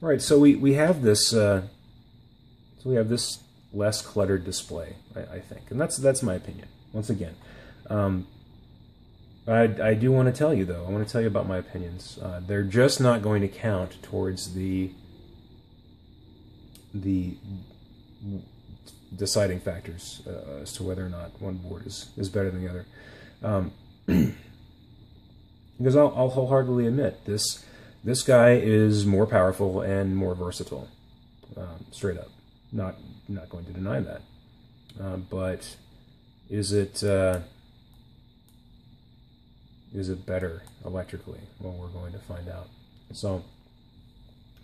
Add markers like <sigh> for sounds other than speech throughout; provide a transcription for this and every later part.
Right, so we, we have this uh, so we have this less cluttered display, I, I think, and that's that's my opinion. Once again, um, I, I do want to tell you though. I want to tell you about my opinions. Uh, they're just not going to count towards the the deciding factors uh, as to whether or not one board is, is better than the other. Um, <clears throat> because I'll, I'll wholeheartedly admit this this guy is more powerful and more versatile, um, straight up. Not not going to deny that, uh, but is it uh, is it better electrically? Well, we're going to find out. So,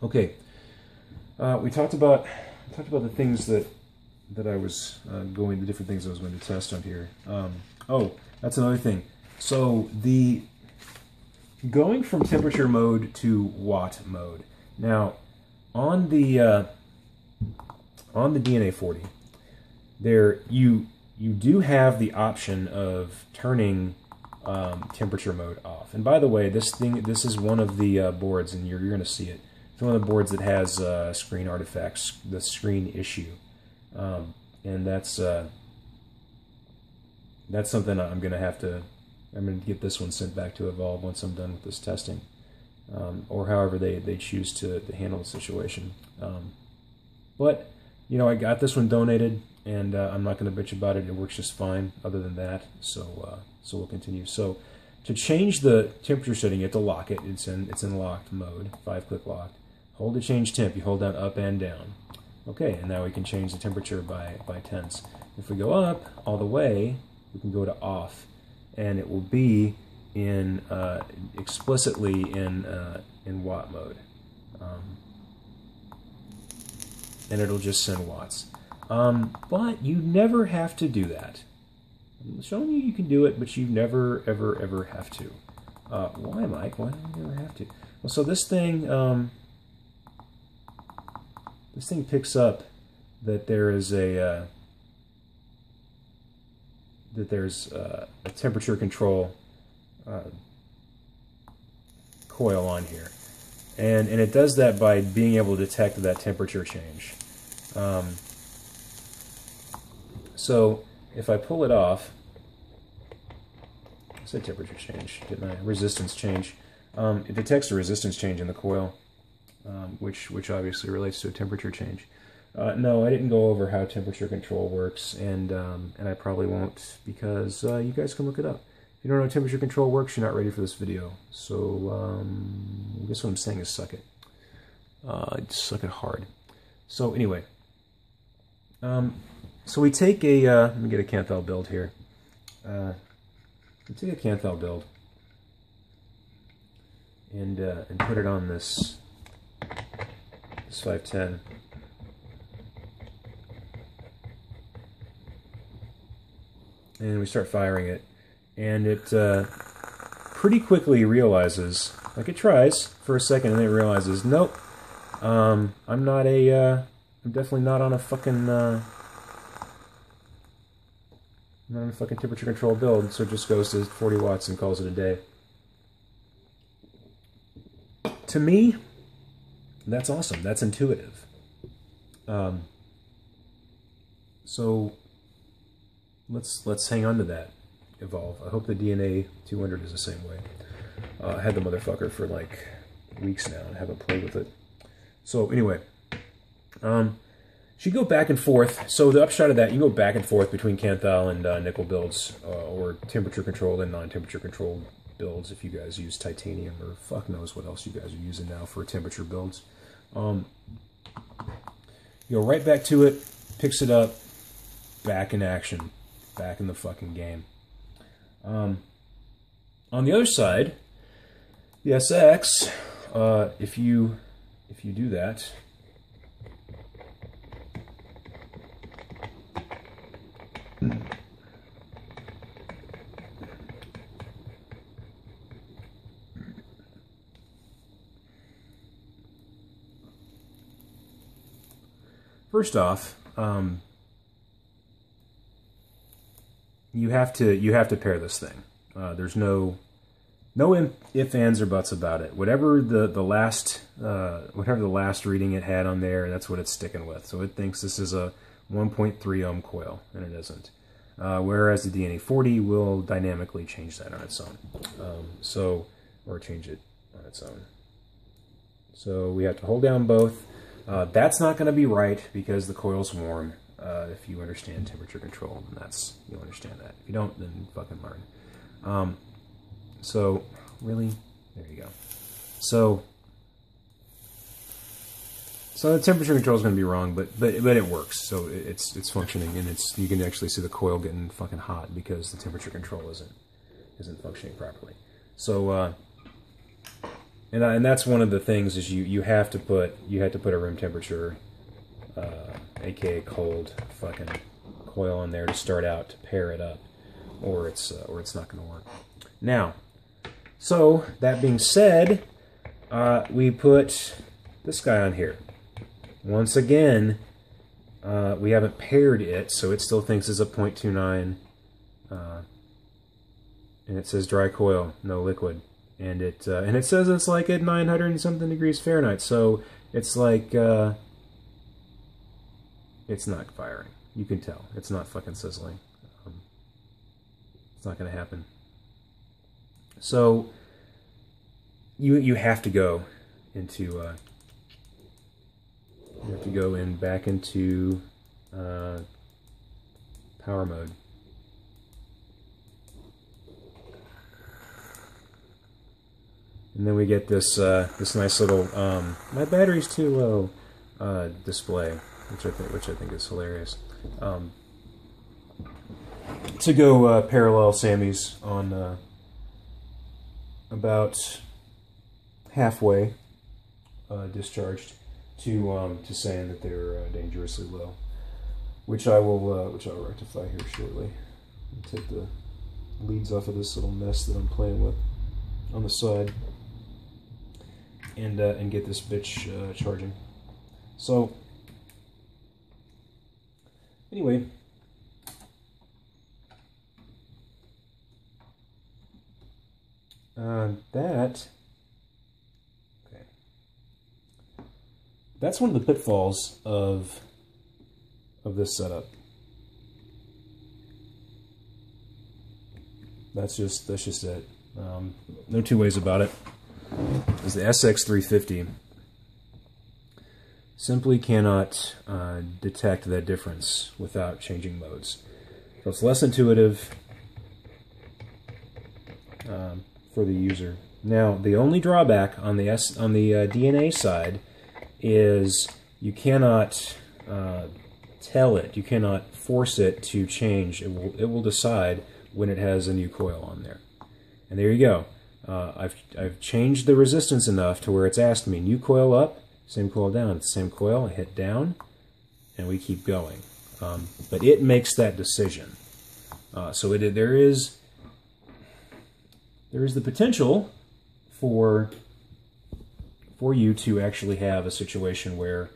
okay, uh, we talked about talked about the things that that I was uh, going, the different things I was going to test on here. Um, oh, that's another thing. So the going from temperature mode to watt mode. Now, on the uh, on the DNA 40, there you you do have the option of turning um, temperature mode off. And by the way, this thing this is one of the uh, boards, and you're you're going to see it. It's one of the boards that has uh, screen artifacts, the screen issue, um, and that's uh, that's something I'm going to have to I'm going to get this one sent back to Evolv once I'm done with this testing, um, or however they, they choose to, to handle the situation. Um, but, you know, I got this one donated, and uh, I'm not going to bitch about it. It works just fine other than that, so uh, so we'll continue. So to change the temperature setting, you have to lock it. It's in, it's in locked mode, five-click locked. Hold to change temp. You hold down up and down. Okay, and now we can change the temperature by, by tenths. If we go up all the way, we can go to off and it will be in uh, explicitly in uh, in watt mode, um, and it'll just send watts. Um, but you never have to do that. I'm showing you you can do it, but you never ever ever have to. Uh, why, Mike? Why do you never have to? Well, so this thing um, this thing picks up that there is a uh, that there's uh, a temperature control uh, coil on here. And, and it does that by being able to detect that temperature change. Um, so if I pull it off, I said temperature change, didn't I? Resistance change. Um, it detects a resistance change in the coil, um, which, which obviously relates to a temperature change. Uh, no, I didn't go over how temperature control works, and um, and I probably won't because uh, you guys can look it up. If you don't know how temperature control works, you're not ready for this video. So um, I guess what I'm saying is suck it. Uh, suck it hard. So anyway, um, so we take a, uh, let me get a Kanthal build here. Uh, we take a Kanthal build and, uh, and put it on this, this 510. And we start firing it, and it uh, pretty quickly realizes, like it tries for a second, and then it realizes, nope, um, I'm not a, uh, I'm definitely not on a fucking, uh, not on a fucking temperature control build, so it just goes to 40 watts and calls it a day. To me, that's awesome. That's intuitive. Um, so let's let's hang on to that. Evolv. I hope the DNA 200 is the same way. Uh, I had the motherfucker for like weeks now and haven't played with it. So anyway, um, you go back and forth. So the upshot of that, you go back and forth between Kanthal and uh, nickel builds, uh, or temperature controlled and non-temperature controlled builds. If you guys use titanium or fuck knows what else you guys are using now for temperature builds, um, you go right back to it, picks it up, back in action back in the fucking game. Um, on the other side, the SX, uh, if you if you do that, First off, um, you have to you have to pair this thing. Uh, there's no no if, ands, or buts about it. Whatever the the last uh, whatever the last reading it had on there, that's what it's sticking with. So it thinks this is a 1.3 ohm coil, and it isn't. Uh, whereas the DNA 40 will dynamically change that on its own. Um, so, or change it on its own. So we have to hold down both. Uh, that's not going to be right because the coil's warm. Uh, if you understand temperature control, then that's you'll understand that. If you don't, then fucking learn. Um, so, really? There you go. So, so the temperature control is going to be wrong, but but but it works. So it's it's functioning, and it's you can actually see the coil getting fucking hot because the temperature control isn't isn't functioning properly. So, uh, and and that's one of the things is you you have to put you have to put a room temperature, uh, aka cold fucking coil in there to start out to pair it up, or it's uh, or it's not going to work. Now, so, that being said, uh, we put this guy on here. Once again, uh, we haven't paired it, so it still thinks it's a 0.29. Uh, and it says dry coil, no liquid. And it uh, and it says it's like at 900 and something degrees Fahrenheit. So it's like uh, it's not firing. You can tell it's not fucking sizzling. Um, it's not going to happen. So you you have to go into uh, you have to go in back into uh, power mode. And then we get this uh, this nice little um, my battery's too low uh, display, which I think which I think is hilarious. Um, to go uh, parallel Sammys on uh, about halfway uh, discharged to um, to saying that they're uh, dangerously low, which I will uh, which I'll rectify here shortly. Take the leads off of this little mess that I'm playing with on the side, and uh, and get this bitch charging. So anyway. Uh, that okay. That's one of the pitfalls of of this setup. That's just that's just it. Um, no two ways about it. Is the SX350 simply cannot uh, detect that difference without changing modes. So it's less intuitive. Um, for the user. Now, the only drawback on the S on the uh, DNA side is you cannot uh, tell it, you cannot force it to change. It will it will decide when it has a new coil on there. And there you go. Uh, I've I've changed the resistance enough to where it's asked me new coil up, same coil down. Same coil. Hit down, and we keep going. Um, but it makes that decision. Uh, so it there is there is the potential for for you to actually have a situation where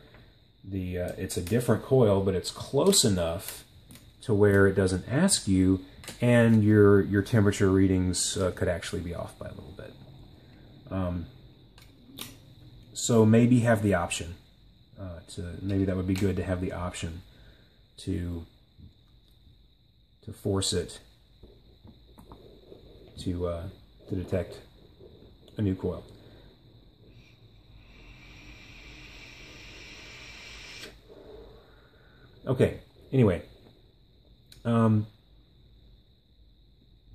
the uh, it's a different coil, but it's close enough to where it doesn't ask you, and your your temperature readings uh, could actually be off by a little bit. Um, so maybe have the option uh, to maybe that would be good to have the option to to force it to uh, to detect a new coil. Okay, anyway. Um,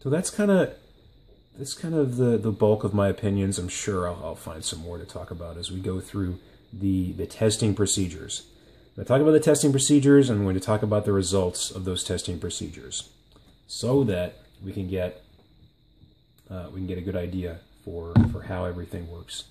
so that's kind of that's kind of the, the bulk of my opinions. I'm sure I'll, I'll find some more to talk about as we go through the, the testing procedures. I'm going to talk about the testing procedures, and I'm going to talk about the results of those testing procedures so that we can get uh, we can get a good idea for, for how everything works.